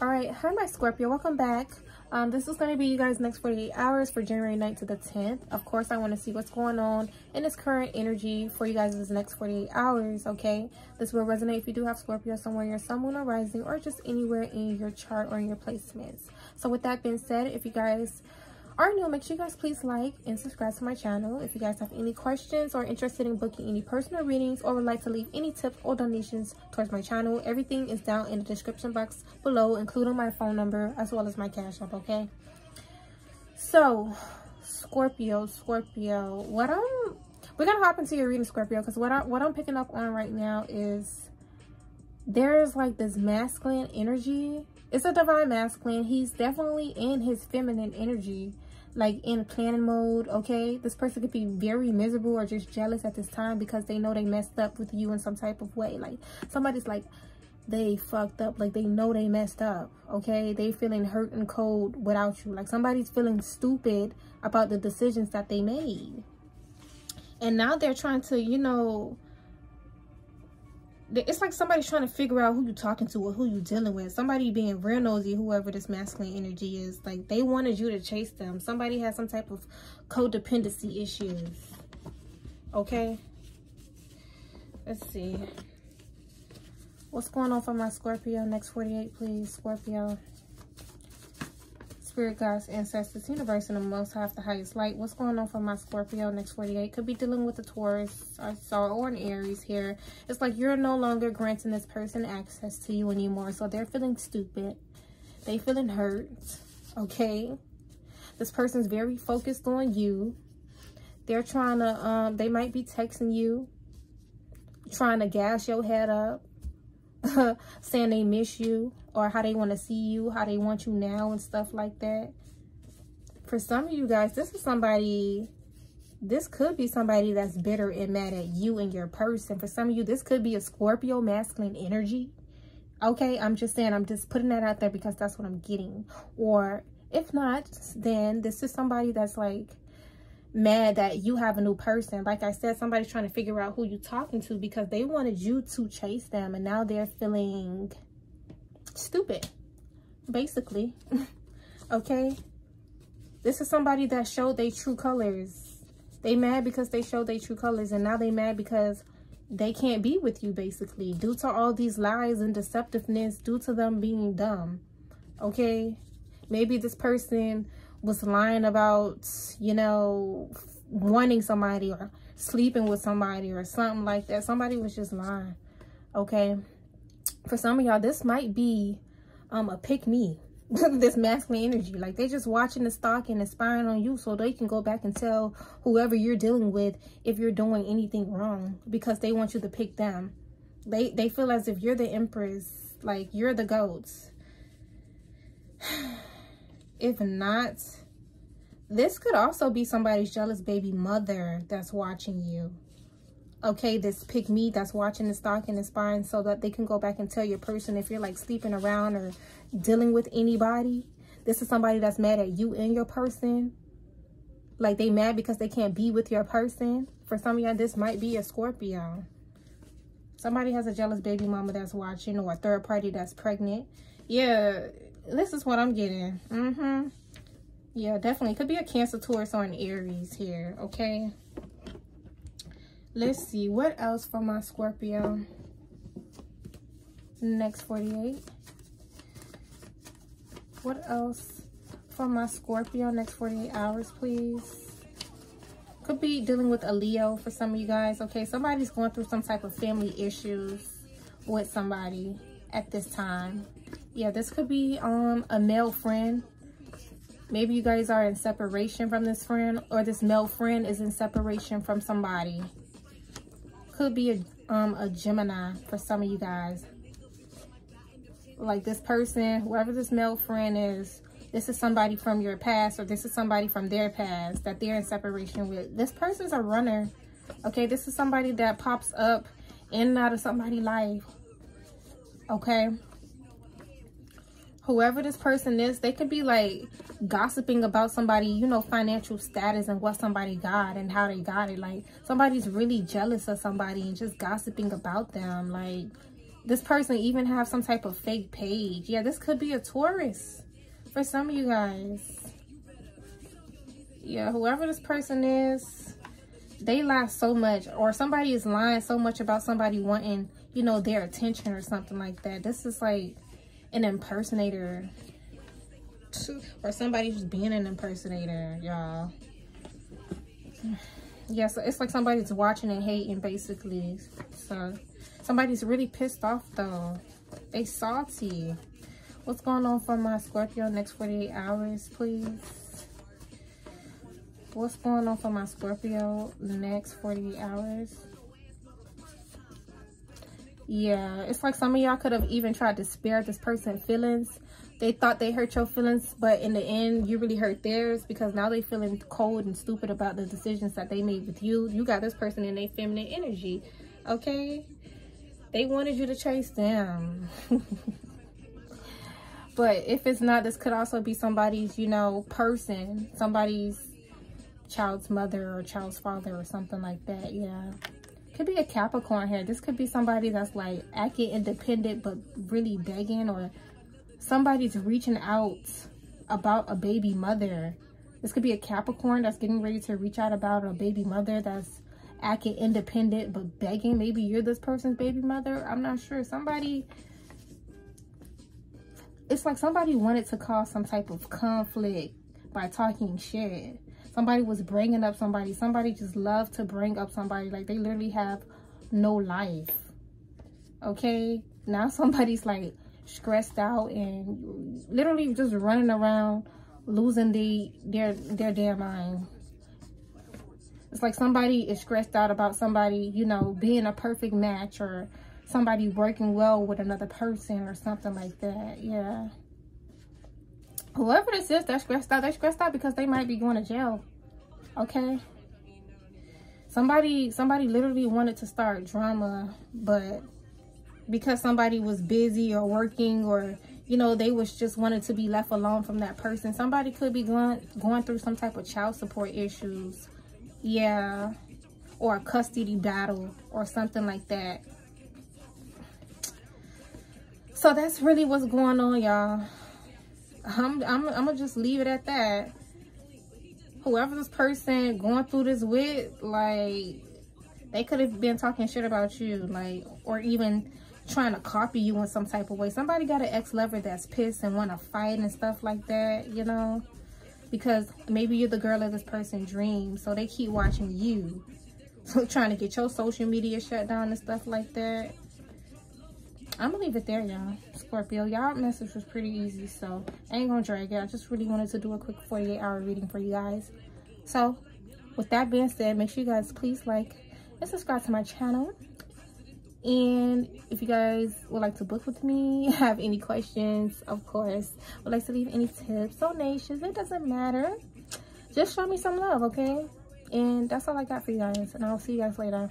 all right hi my scorpio. Welcome back. Um this is going to be you guys next 48 hours for january 9th to the 10th of course i want to see what's going on in this current energy for you guys this next 48 hours okay? This will resonate if you do have scorpio somewhere in your sun moon or just anywhere in your chart or in your placements. So with that being said if you guys are new make sure you guys please like and subscribe to my channel if you guys have any questions or interested in booking any personal readings or would like to leave any tips or donations towards my channel. Everything is down in the description box below including my phone number as well as my cash app okay? So scorpio scorpio what i'm we're gonna hop into your reading scorpio because what i what i'm picking up on right now is there's like this masculine energy. It's a divine masculine. He's definitely in his feminine energy like in planning mode okay? This person could be very miserable or just jealous at this time because they know they messed up with you in some type of way. Like somebody's like they fucked up. Like they know they messed up okay? They feeling hurt and cold without you. Like somebody's feeling stupid about the decisions that they made. And now they're trying to you know it's like somebody's trying to figure out who you're talking to or who you're dealing with. Somebody being real nosy, whoever this masculine energy is. Like, they wanted you to chase them. Somebody has some type of codependency issues. Okay? Let's see. What's going on for my Scorpio? Next 48, please. Scorpio spirit guides, ancestors, universe, and the most high, the highest light. What's going on for my Scorpio next 48? Could be dealing with a Taurus, I saw, or an Aries here. It's like you're no longer granting this person access to you anymore. So they're feeling stupid. They feeling hurt. Okay. This person's very focused on you. They're trying to, um, they might be texting you, trying to gas your head up. saying they miss you or how they want to see you, how they want you now and stuff like that. For some of you guys, this is somebody, this could be somebody that's bitter and mad at you and your person. For some of you, this could be a Scorpio masculine energy. Okay, I'm just saying, I'm just putting that out there because that's what I'm getting. Or if not, then this is somebody that's like mad that you have a new person. Like I said, somebody's trying to figure out who you're talking to because they wanted you to chase them and now they're feeling stupid, basically. okay? This is somebody that showed their true colors. They mad because they showed their true colors and now they mad because they can't be with you basically due to all these lies and deceptiveness due to them being dumb. Okay? Maybe this person was lying about, you know, wanting somebody or sleeping with somebody or something like that. Somebody was just lying. Okay. For some of y'all, this might be um a pick me. this masculine energy. Like they're just watching the stock and spying on you so they can go back and tell whoever you're dealing with if you're doing anything wrong because they want you to pick them. They they feel as if you're the empress, like you're the goats. If not, this could also be somebody's jealous baby mother that's watching you. Okay, this pick me that's watching the stalking and spine so that they can go back and tell your person if you're like sleeping around or dealing with anybody. This is somebody that's mad at you and your person. Like they mad because they can't be with your person. For some of y'all, this might be a Scorpio. Somebody has a jealous baby mama that's watching or a third party that's pregnant. Yeah, this is what I'm getting. Mm-hmm. Yeah, definitely. Could be a Cancer, Taurus, or an Aries here, okay? Let's see. What else for my Scorpio? Next 48. What else for my Scorpio next 48 hours, please? Could be dealing with a Leo for some of you guys. Okay, somebody's going through some type of family issues with somebody at this time yeah this could be um a male friend. Maybe you guys are in separation from this friend or this male friend is in separation from somebody. Could be a um a gemini for some of you guys. Like this person whoever this male friend is this is somebody from your past or this is somebody from their past that they're in separation with. This person's a runner okay? This is somebody that pops up in and out of somebody's life okay whoever this person is, they could be like gossiping about somebody, you know, financial status and what somebody got and how they got it. Like somebody's really jealous of somebody and just gossiping about them. Like this person even have some type of fake page. Yeah, this could be a Taurus for some of you guys. Yeah, whoever this person is, they lie so much. Or somebody is lying so much about somebody wanting, you know, their attention or something like that. This is like an impersonator. Or somebody who's being an impersonator, y'all. Yeah, so it's like somebody's watching and hating, basically. So, somebody's really pissed off, though. They salty. What's going on for my Scorpio next 48 hours, please? What's going on for my Scorpio next 48 hours? Yeah, it's like some of y'all could have even tried to spare this person feelings they thought they hurt your feelings, but in the end, you really hurt theirs because now they're feeling cold and stupid about the decisions that they made with you. You got this person in their feminine energy, okay? They wanted you to chase them. but if it's not, this could also be somebody's, you know, person, somebody's child's mother or child's father or something like that, yeah. Could be a Capricorn here. This could be somebody that's like acting independent but really begging or somebody's reaching out about a baby mother. This could be a Capricorn that's getting ready to reach out about a baby mother that's acting independent but begging. Maybe you're this person's baby mother. I'm not sure. Somebody, it's like somebody wanted to cause some type of conflict by talking shit. Somebody was bringing up somebody. Somebody just loved to bring up somebody. Like they literally have no life. Okay? Now somebody's like, stressed out and literally just running around losing the their their damn mind it's like somebody is stressed out about somebody you know being a perfect match or somebody working well with another person or something like that yeah whoever this is they're stressed out they're stressed out because they might be going to jail okay? Somebody somebody literally wanted to start drama but because somebody was busy or working or you know they was just wanted to be left alone from that person somebody could be going going through some type of child support issues yeah or a custody battle or something like that. So that's really what's going on y'all I'm, I'm, I'm gonna just leave it at that whoever this person going through this with like they could have been talking shit about you like or even trying to copy you in some type of way. Somebody got an ex-lover that's pissed and want to fight and stuff like that, you know? Because maybe you're the girl of this person's dream, so they keep watching you. So trying to get your social media shut down and stuff like that. I'm gonna leave it there, y'all. Scorpio, y'all message was pretty easy, so I ain't gonna drag it. I just really wanted to do a quick 48 hour reading for you guys. So, with that being said, make sure you guys please like and subscribe to my channel and if you guys would like to book with me have any questions of course would like to leave any tips donations it doesn't matter just show me some love okay and that's all i got for you guys and i'll see you guys later